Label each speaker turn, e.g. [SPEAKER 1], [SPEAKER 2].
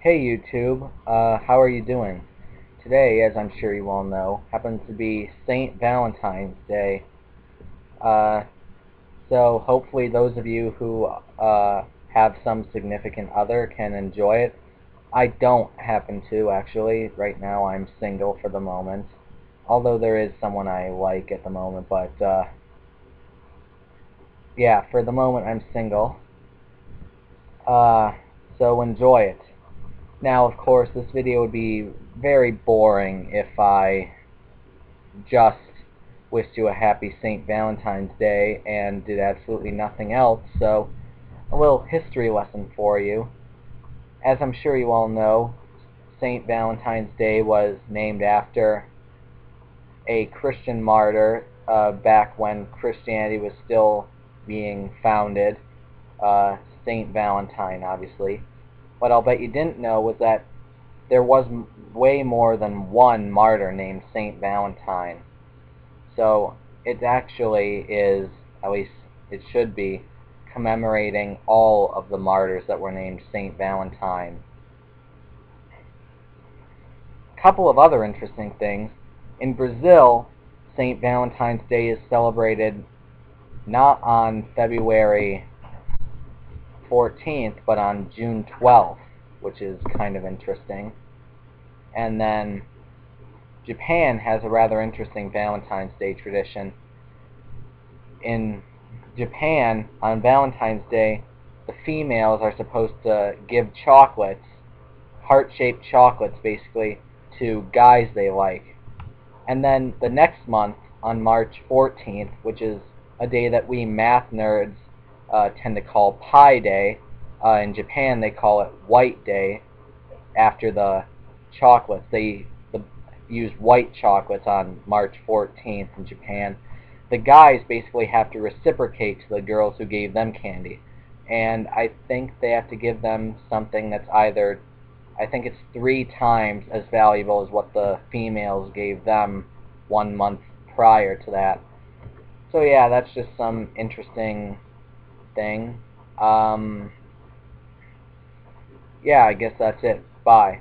[SPEAKER 1] Hey YouTube, uh, how are you doing? Today, as I'm sure you all know, happens to be St. Valentine's Day. Uh, so hopefully those of you who uh, have some significant other can enjoy it. I don't happen to, actually. Right now I'm single for the moment. Although there is someone I like at the moment, but, uh, yeah, for the moment I'm single. Uh, so enjoy it. Now, of course, this video would be very boring if I just wished you a happy St. Valentine's Day and did absolutely nothing else, so a little history lesson for you. As I'm sure you all know, St. Valentine's Day was named after a Christian martyr uh, back when Christianity was still being founded, uh, St. Valentine, obviously. What I'll bet you didn't know was that there was way more than one martyr named St. Valentine. So it actually is, at least it should be, commemorating all of the martyrs that were named St. Valentine. A couple of other interesting things. In Brazil, St. Valentine's Day is celebrated not on February 14th, but on June 12th, which is kind of interesting. And then Japan has a rather interesting Valentine's Day tradition. In Japan, on Valentine's Day, the females are supposed to give chocolates, heart-shaped chocolates basically, to guys they like. And then the next month, on March 14th, which is a day that we math nerds uh, tend to call Pi Day. Uh, in Japan, they call it White Day after the chocolates. They the, use white chocolates on March 14th in Japan. The guys basically have to reciprocate to the girls who gave them candy. And I think they have to give them something that's either, I think it's three times as valuable as what the females gave them one month prior to that. So yeah, that's just some interesting thing. Um, yeah, I guess that's it. Bye.